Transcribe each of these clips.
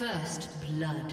First blood.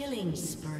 Killing spree.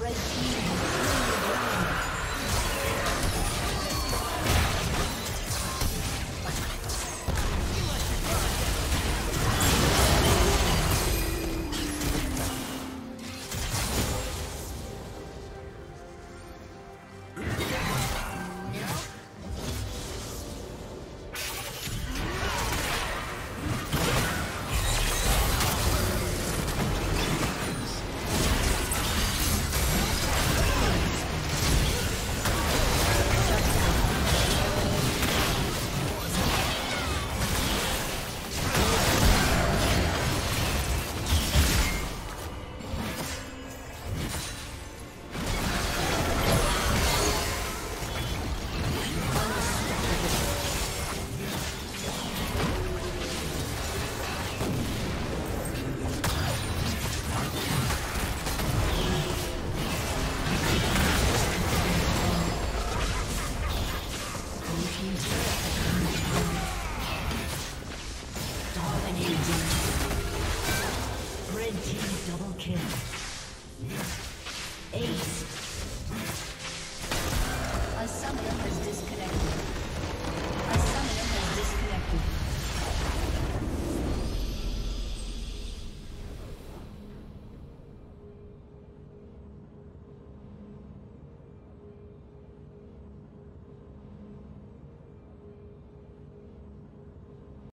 Red team